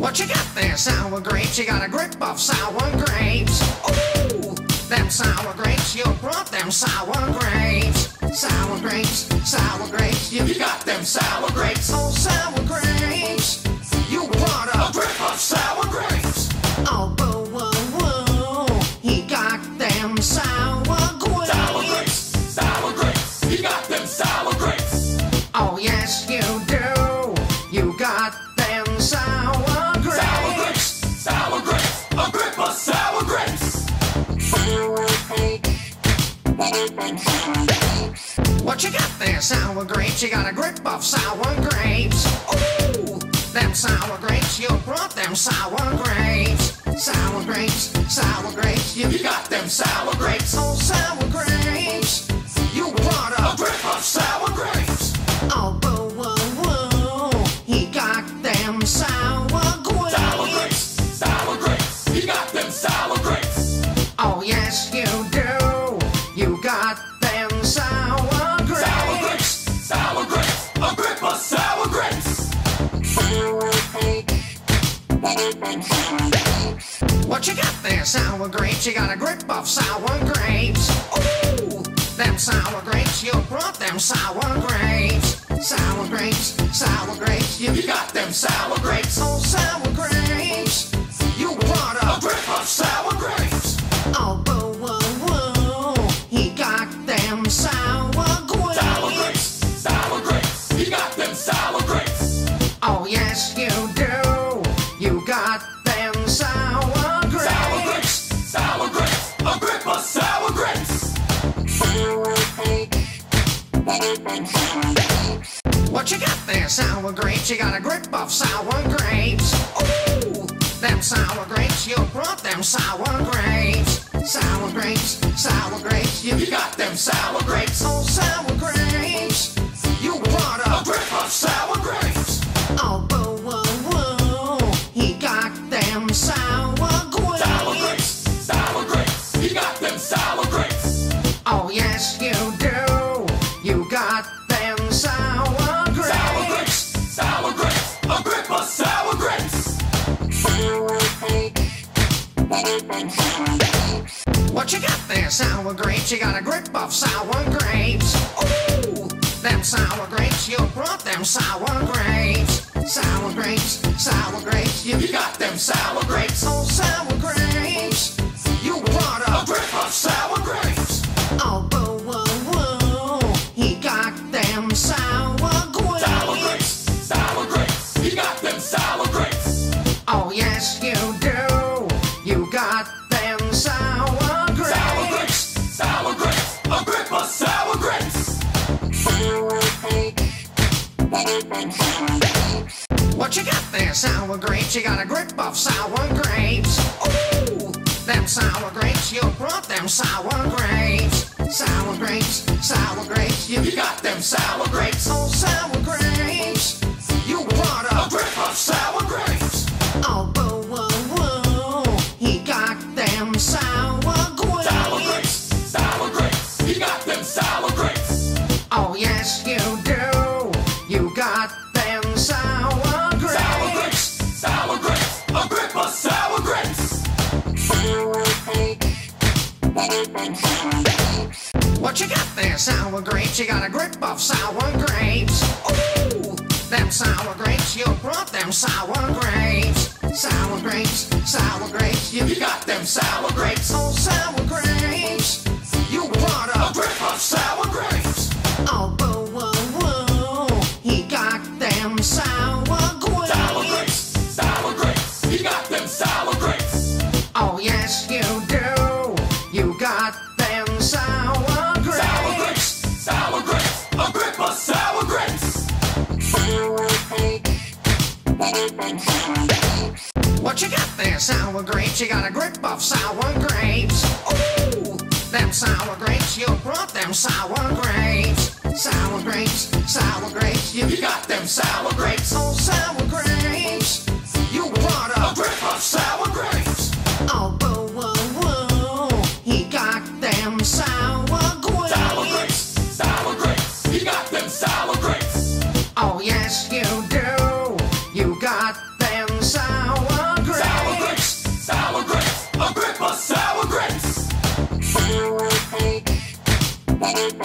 What you got there, sour grapes? You got a grip of sour grapes. Ooh, them sour grapes, you brought them sour grapes. Sour grapes, sour grapes, you got them sour grapes. Oh, sour grapes, What you got there, sour grapes? You got a grip of sour grapes. Ooh, them sour grapes, you brought them sour grapes. Sour grapes, sour grapes, you got them sour grapes. Oh, sour grapes, you brought A a grip of sour grapes. What you got there, sour grapes? You got a grip of sour grapes. Ooh, them sour grapes, you brought them sour grapes. Sour grapes, sour grapes, you got them sour grapes. Oh, sour grapes, You got a grip of sour grapes. Ooh, them sour grapes, you brought them sour grapes. Sour grapes, sour grapes, you got them sour grapes. Oh, sour grapes, You got there, sour grapes? You got a grip of sour grapes. Ooh, them sour grapes, you brought them sour grapes. You got a grip of sour grapes. Ooh, them sour grapes, you brought them sour grapes. Sour grapes, sour grapes, you got them sour grapes. Oh, sour grapes, What you got there, sour grapes? You got a grip of sour grapes. Ooh, them sour grapes, you brought them sour grapes. Sour grapes, sour grapes, you got them sour grapes. Oh, sour sour grapes? You got a grip of sour grapes. Ooh, them sour grapes, you brought them sour grapes. Sour grapes, sour grapes, you got them sour grapes. Oh, sour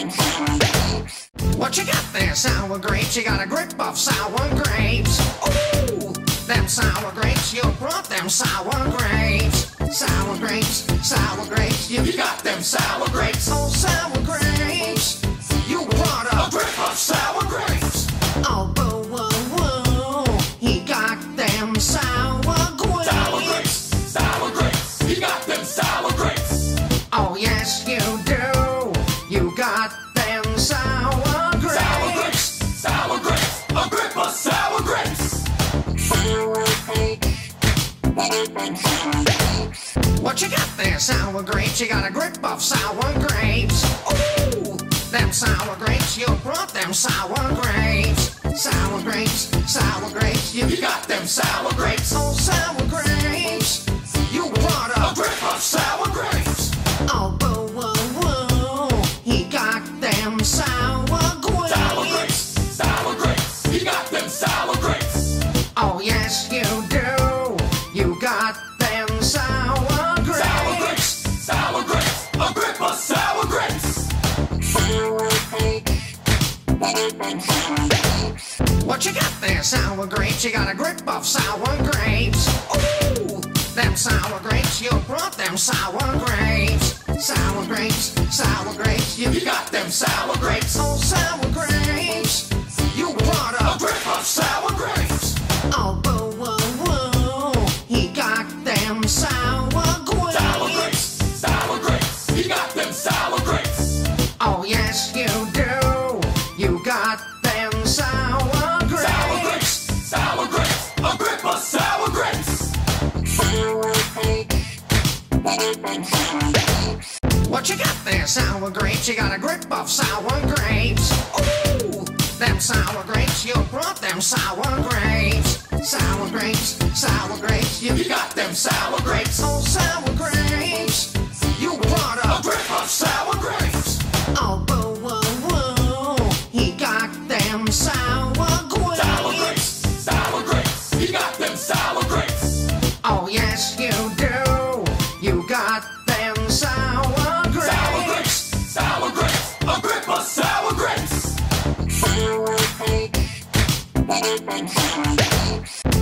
What you got there, sour grapes? You got a grip of sour grapes. Ooh, them sour grapes, you brought them sour grapes. Sour grapes, sour grapes, you got them sour grapes. oh sour grapes. What you got there, sour grapes? You got a grip of sour grapes. Ooh, them sour grapes, you brought them sour grapes. Sour grapes, sour grapes, you got them sour grapes. oh sour grapes. You brought A a grip of sour grapes. oh boo woo woo. He got them sour grapes. Sour grapes. Sour grapes. You got them sour grapes. Oh yes you What you got there, sour grapes? You got a grip of sour grapes. Ooh, them sour grapes, you brought them sour grapes. Sour grapes, sour grapes, you got them sour grapes. oh sour grapes. You brought a grip of sour grapes. Them sour grapes. Sour grapes. Sour grapes. A grip of sour grapes. What you got there, sour grapes? You got a grip of sour grapes. Ooh, them sour grapes, you brought them sour grapes. Sour grapes, sour grapes, you You got them sour grapes. oh sour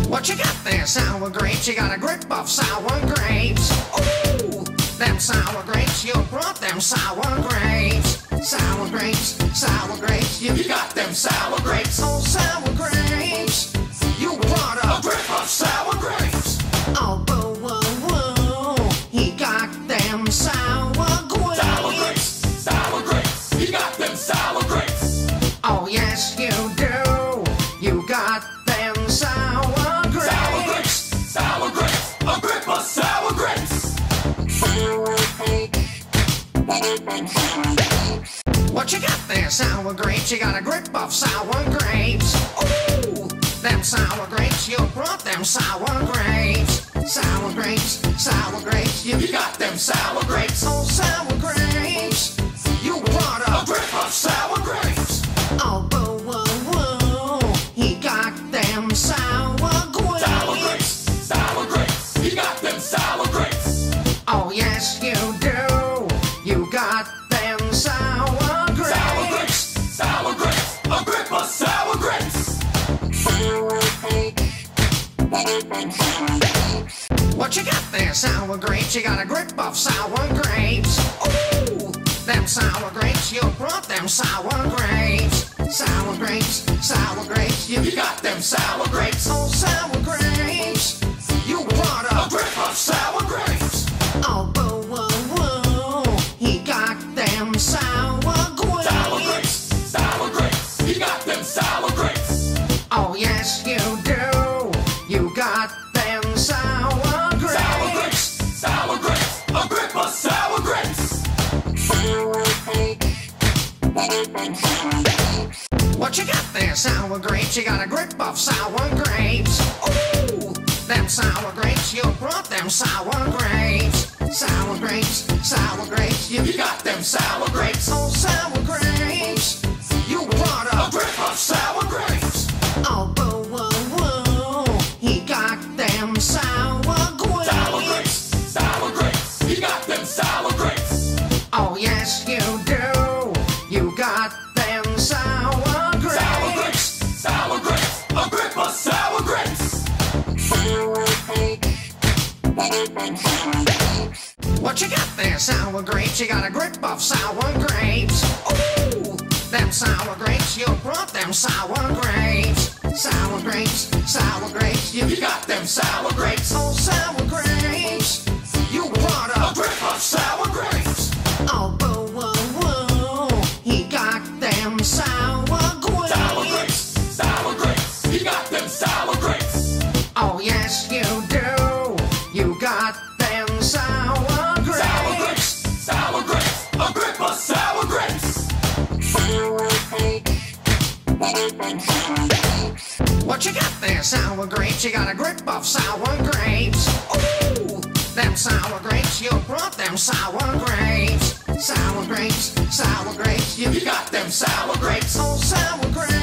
What you got there, sour grapes? You got a grip of sour grapes. Ooh, them sour grapes, you brought them sour grapes. Sour grapes, sour grapes, you got them sour grapes. oh sour grapes. What you got there, sour grapes? You got a grip of sour grapes. Ooh, them sour grapes, you brought them sour grapes. Sour grapes, sour grapes, you got them sour grapes. oh sour What you got there, sour grapes? You got a grip of sour grapes. Ooh, them sour grapes, you brought them sour grapes. Sour grapes, sour grapes, you You got them sour grapes. oh sour grapes. What you got there, sour grapes? You got a grip of sour grapes. Ooh, them sour grapes, you brought them sour grapes. Sour grapes, sour grapes, you got them sour grapes. oh sour What you got there, sour grapes? You got a grip of sour grapes. Ooh, them sour grapes, you brought them sour grapes. Sour grapes, sour grapes, you, got them sour grapes. oh sour grapes. There, sour grapes? You got a grip of sour grapes. Ooh, them sour grapes, you brought them sour grapes. Sour grapes, sour grapes, You got them sour grapes. oh sour grapes.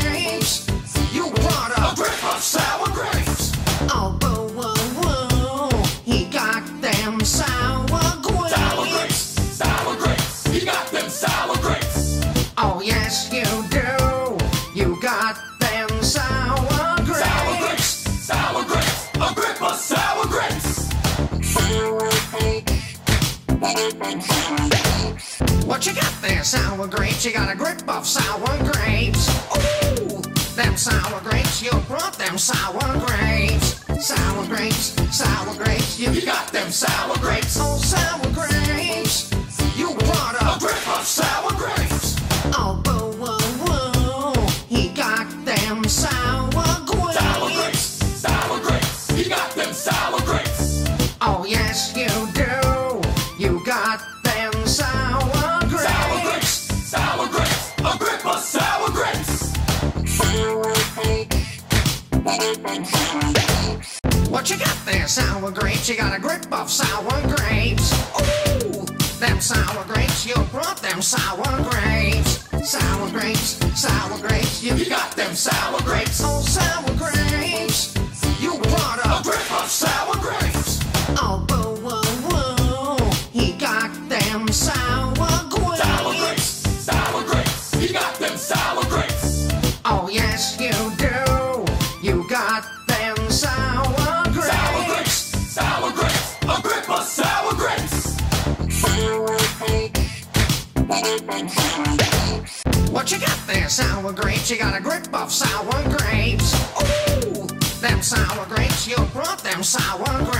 What you got there, sour grapes? You got a grip of sour grapes. Ooh, them sour grapes, you brought them sour grapes. Sour grapes, sour grapes, you, got them sour grapes. oh sour a grip of sour sour grapes. Ooh, them sour grapes, you brought them sour grapes.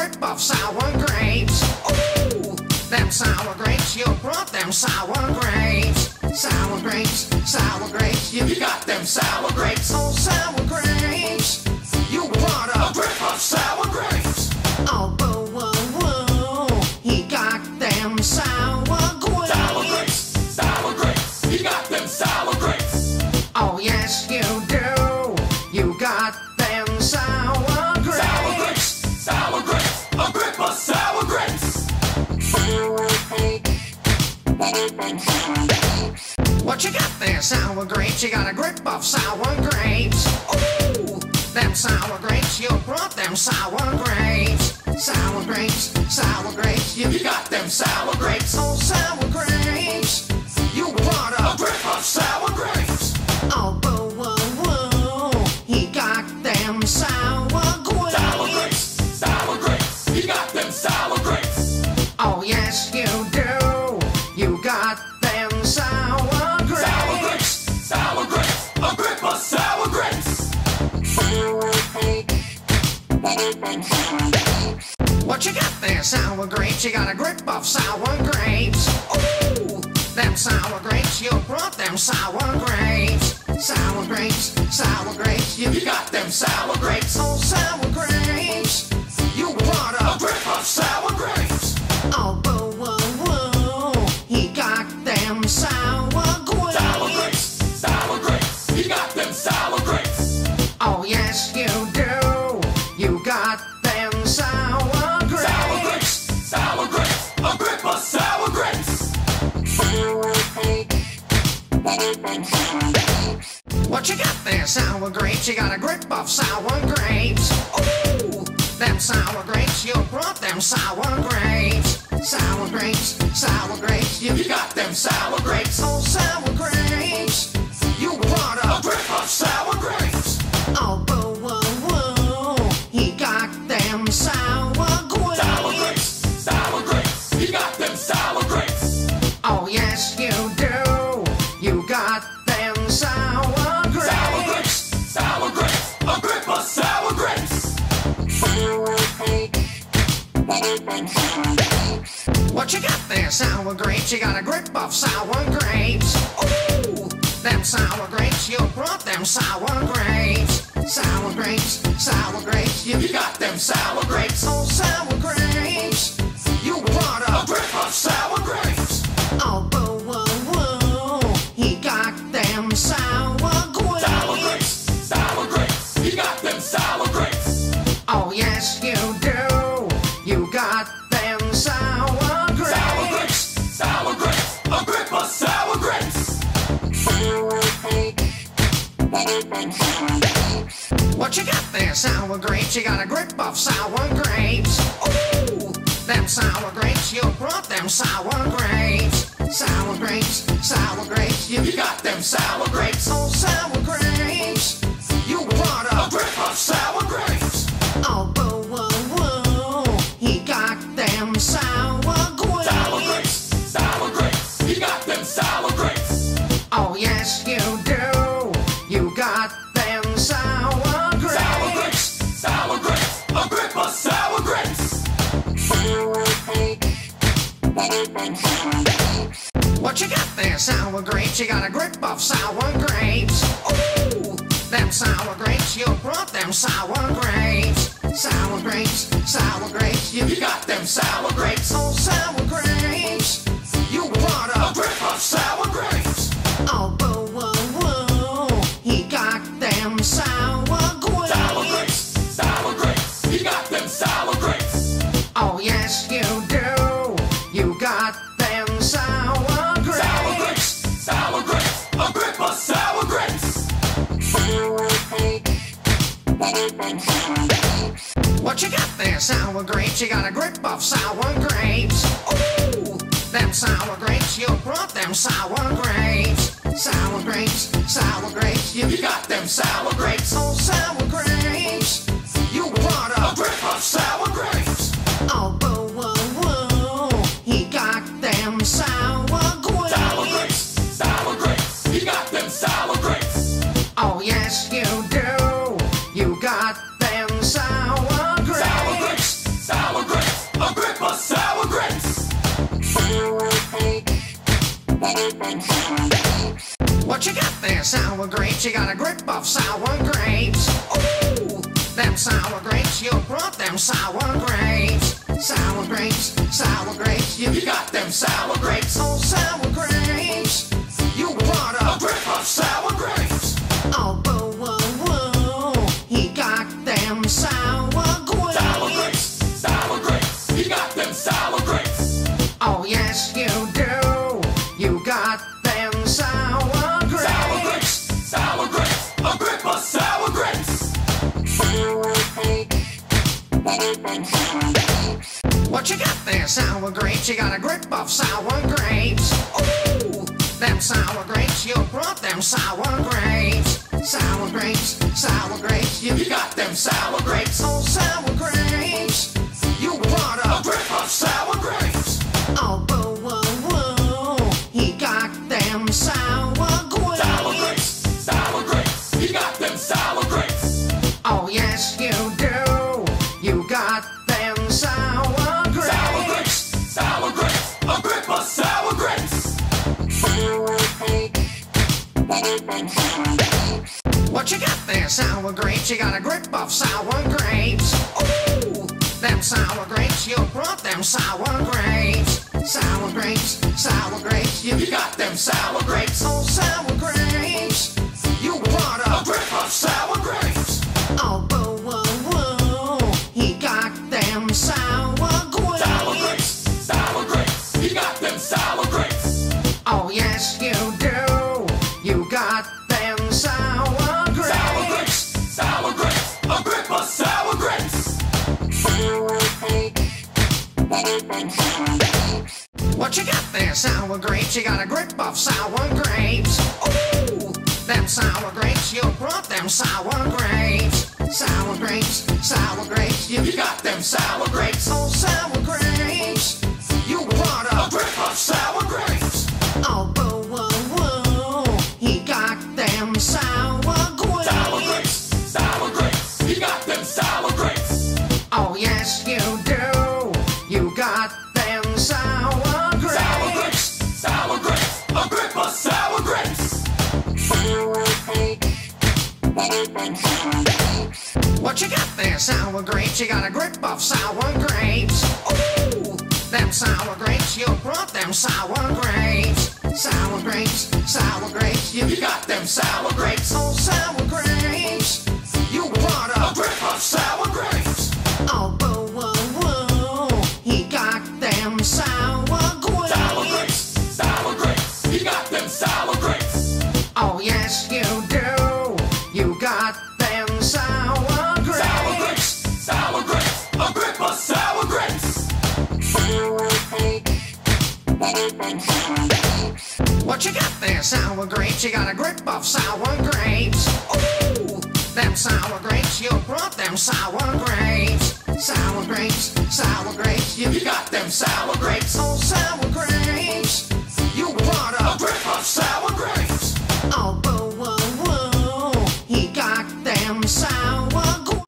Grip of sour What you got there, sour grapes? You got a grip of sour grapes. Ooh, them sour grapes, you brought them sour grapes. Sour grapes, sour grapes, you, got them sour grapes. oh sour grapes. You brought a grip of sour sour grapes? You got a grip of sour grapes. Ooh, them sour grapes, you brought them sour grapes. Sour grapes, sour grapes, you, You got them sour grapes. oh sour grapes. You brought A a grip of sour grapes. oh boo woo woo. He got them sour grapes. Sour grapes. Sour grapes. You got them sour grapes. Oh yes you do. What you got there, sour grapes? You got a grip of sour grapes. Ooh, them sour grapes, you brought them sour grapes. Sour grapes, sour grapes, you got them sour grapes. Oh, sour grapes. What you got there, sour grapes? You got a grip of sour grapes. Ooh, them sour grapes, you brought them sour grapes. Sour grapes, sour grapes, you got them sour grapes. Oh, sour What you got there, sour grapes? You got a grip of sour grapes. Ooh, them sour grapes, you brought them sour grapes. Sour grapes, sour grapes, you got them sour grapes. Oh, sour grapes, What you got there, sour grapes? You got a grip of sour grapes. Ooh, them sour grapes, you brought them sour grapes. Sour grapes, sour grapes, you got them sour grapes. Oh, sour grapes, you brought What you got there, sour grapes? You got a grip of sour grapes. Ooh, them sour grapes, you brought them sour grapes. Sour grapes, sour grapes, you got them sour grapes. Oh, sour You got a grip of sour grapes. Ooh, them sour grapes, you brought them sour grapes. Sour grapes, sour grapes, you got them sour grapes. Oh, sour grapes, What you got there, sour grapes? You got a grip of sour grapes. Ooh, them sour grapes, you brought them sour grapes. Sour grapes, sour grapes, you got them sour What you got there, sour grapes? You got a grip of sour grapes. Ooh, them sour grapes, you brought them sour grapes. Sour grapes, sour grapes, you, got them sour grapes. oh sour grapes. What you got there, sour grapes? You got a grip of sour grapes. Ooh, them sour grapes, you brought them sour grapes. Sour grapes, sour grapes, you, got them sour grapes. oh sour You got a grip of sour grapes. Ooh, them sour grapes, you brought them sour grapes. Sour grapes, sour grapes, you, got them sour grapes. oh